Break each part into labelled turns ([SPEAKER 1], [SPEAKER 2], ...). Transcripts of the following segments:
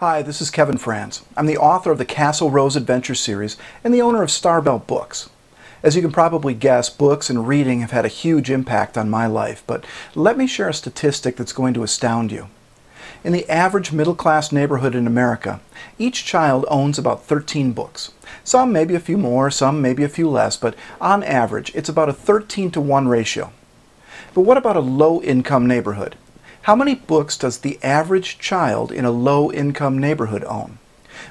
[SPEAKER 1] Hi, this is Kevin Franz. I'm the author of the Castle Rose Adventure series and the owner of Starbell Books. As you can probably guess, books and reading have had a huge impact on my life, but let me share a statistic that's going to astound you. In the average middle-class neighborhood in America, each child owns about 13 books. Some maybe a few more, some maybe a few less, but on average, it's about a 13 to 1 ratio. But what about a low-income neighborhood? How many books does the average child in a low-income neighborhood own?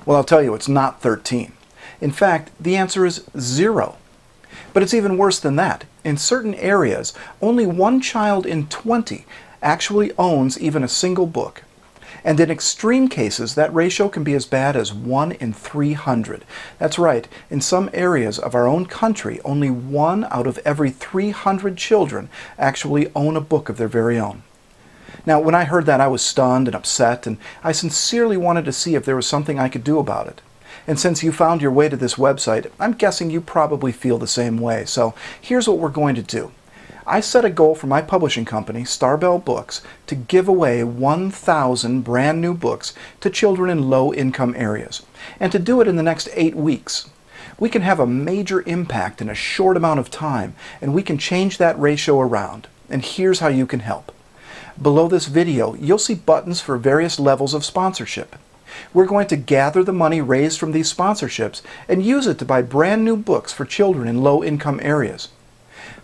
[SPEAKER 1] Well, I'll tell you, it's not 13. In fact, the answer is zero. But it's even worse than that. In certain areas, only one child in 20 actually owns even a single book. And in extreme cases, that ratio can be as bad as 1 in 300. That's right, in some areas of our own country, only one out of every 300 children actually own a book of their very own. Now, when I heard that, I was stunned and upset, and I sincerely wanted to see if there was something I could do about it. And since you found your way to this website, I'm guessing you probably feel the same way. So here's what we're going to do. I set a goal for my publishing company, Starbell Books, to give away 1,000 brand new books to children in low income areas, and to do it in the next eight weeks. We can have a major impact in a short amount of time, and we can change that ratio around. And here's how you can help. Below this video, you'll see buttons for various levels of sponsorship. We're going to gather the money raised from these sponsorships and use it to buy brand new books for children in low-income areas.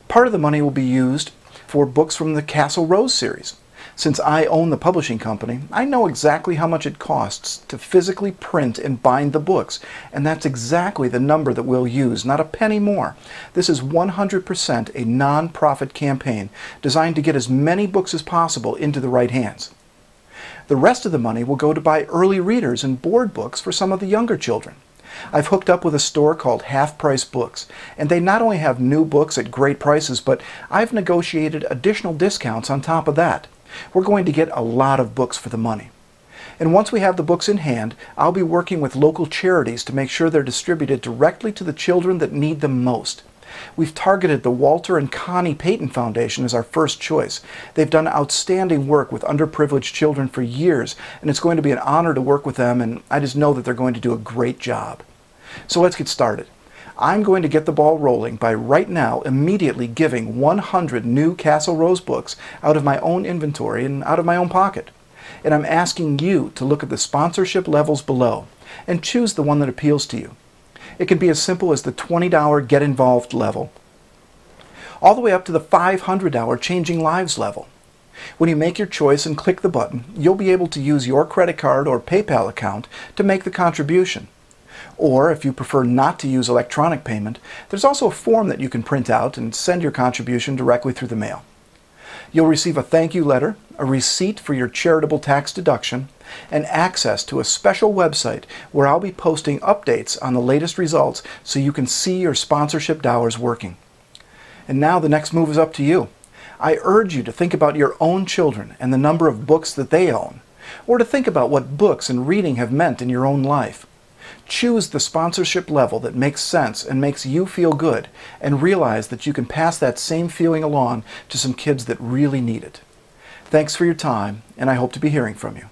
[SPEAKER 1] Part of the money will be used for books from the Castle Rose series. Since I own the publishing company, I know exactly how much it costs to physically print and bind the books, and that's exactly the number that we'll use, not a penny more. This is 100% a non-profit campaign designed to get as many books as possible into the right hands. The rest of the money will go to buy early readers and board books for some of the younger children. I've hooked up with a store called Half Price Books, and they not only have new books at great prices, but I've negotiated additional discounts on top of that. We're going to get a lot of books for the money. And once we have the books in hand, I'll be working with local charities to make sure they're distributed directly to the children that need them most. We've targeted the Walter and Connie Payton Foundation as our first choice. They've done outstanding work with underprivileged children for years, and it's going to be an honor to work with them, and I just know that they're going to do a great job. So let's get started. I'm going to get the ball rolling by right now immediately giving 100 new Castle Rose books out of my own inventory and out of my own pocket. And I'm asking you to look at the sponsorship levels below and choose the one that appeals to you. It can be as simple as the $20 Get Involved level, all the way up to the $500 Changing Lives level. When you make your choice and click the button, you'll be able to use your credit card or PayPal account to make the contribution. Or if you prefer not to use electronic payment, there's also a form that you can print out and send your contribution directly through the mail. You'll receive a thank you letter, a receipt for your charitable tax deduction, and access to a special website where I'll be posting updates on the latest results so you can see your sponsorship dollars working. And now the next move is up to you. I urge you to think about your own children and the number of books that they own, or to think about what books and reading have meant in your own life. Choose the sponsorship level that makes sense and makes you feel good, and realize that you can pass that same feeling along to some kids that really need it. Thanks for your time, and I hope to be hearing from you.